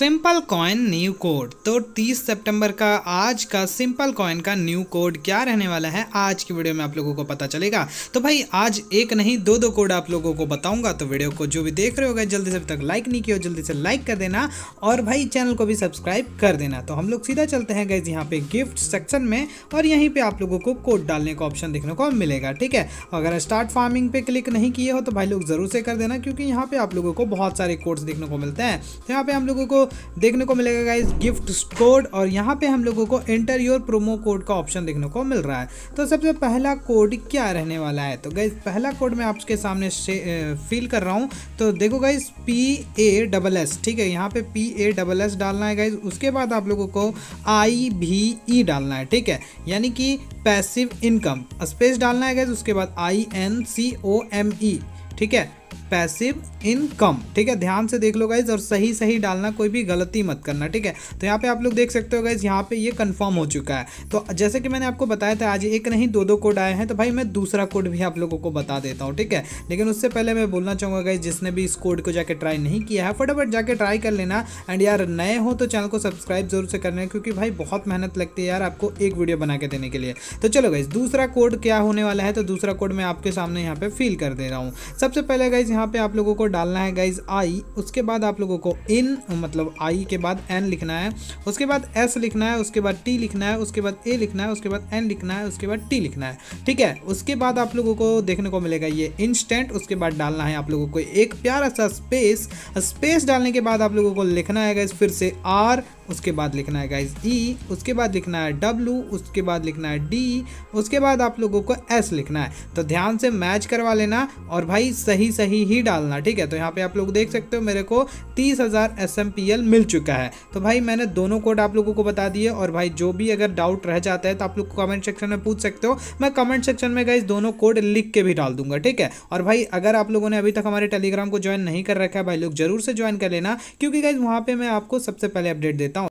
Simple coin new code. तो 30 सितंबर का, आज का सिंपल कॉइन का न्यू कोड क्या रहने वाला है, आज की वीडियो में आप लोगों को पता चलेगा। तो भाई, आज एक नहीं, दो दो कोड आप लोगों को बताऊँगा तो वीडियो को जो भी देख रहे होगा जल्दी से अभी तक लाइक नहीं किया, जल्दी से लाइक कर देना और भाई, चैनल को भी सब्सक्राइब कर देना। तो हम लोग सीधा चलते हैं गैस यहाँ पे गिफ्ट सेक्शन में और यहीं पर आप लोगों को कोड डालने का ऑप्शन देखने को मिलेगा, ठीक है? अगर स्टार्ट फ़ार्मिंग पे क्लिक नहीं किए हो तो भाई लोग ज़रूर से कर देना, क्योंकि यहाँ पे आप लोगों को बहुत सारे कोड्स देखने को मिलते हैं। तो यहाँ पे हम लोगों को देखने को मिलेगा गाइज़ गिफ्ट कोड और यहाँ पे हम लोगों को एंटर योर प्रोमो कोड का ऑप्शन देखने को मिल रहा है। तो सबसे पहला कोड क्या रहने वाला है? तो गाइज़ पहला कोड मैं आपके सामने फील कर रहा हूँ। तो देखो guys P A double S ठीक है, यहाँ पे पी ए डबल एस डालना है गाइज़ उसके बाद आप लोगों को आई भी ई डालना है, ठीक है, यानी कि पैसिव इनकम स्पेस डालना है गाइज़ उसके बाद I N C O M E ठीक है पैसिव इनकम ठीक है? ध्यान से देख लो गाइज़ और सही सही डालना, कोई भी गलती मत करना, ठीक है? तो यहाँ पे आप लोग देख सकते हो गाइज़ यहाँ पे ये कंफर्म हो चुका है। तो जैसे कि मैंने आपको बताया था, आज एक नहीं दो दो कोड आए हैं तो भाई मैं दूसरा कोड भी आप लोगों को बता देता हूँ, ठीक है? लेकिन उससे पहले मैं बोलना चाहूँगा गाइज़ जिसने भी इस कोड को जाकर ट्राई नहीं किया है, फटाफट जाकर ट्राई कर लेना। एंड यार, नए हो तो चैनल को सब्सक्राइब ज़रूर से करना क्योंकि भाई बहुत मेहनत लगती है यार आपको एक वीडियो बना के देने के लिए। तो चलो गाइज़ दूसरा कोड क्या होने वाला है तो दूसरा कोड मैं आपके सामने यहाँ पे फील कर दे रहा हूँ। सबसे पहले गाइज़ यहाँ पे आप लोगों को डालना है गाइज़ आई उसके बाद आप लोगों को इन मतलब आई के बाद एन लिखना है। उसके बाद एस लिखना है, उसके बाद टी लिखना है, उसके बाद ए लिखना है, उसके बाद एन लिखना है, उसके बाद टी लिखना है। ठीक है? उसके बाद आप लोगों को देखने को मिलेगा ये इंस्टेंट उसके बाद डालना है आप लोगों को एक प्यारा सा स्पेस स्पेस डालने के बाद आप लोगों को लिखना है गाइज़ फिर से आर उसके बाद लिखना है गाइज़ ई e, उसके बाद लिखना है डब्लू उसके बाद लिखना है डी उसके बाद आप लोगों को एस लिखना है। तो ध्यान से मैच करवा लेना और भाई सही सही ही डालना ठीक है? तो यहाँ पे आप लोग देख सकते हो मेरे को तीस हज़ार एस एम पी एल मिल चुका है। तो भाई मैंने दोनों कोड आप लोगों को बता दिए और भाई जो भी अगर डाउट रह जाता है तो आप लोग कमेंट सेक्शन में पूछ सकते हो। मैं कमेंट सेक्शन में गाइज़ दोनों कोड लिख के भी डाल दूँगा ठीक है? और भाई अगर आप लोगों ने अभी तक हमारे टेलीग्राम को ज्वाइन नहीं कर रखा है भाई लोग ज़रूर से ज्वाइन कर लेना क्योंकि गाइज़ वहाँ पे मैं आपको सबसे पहले अपडेट देता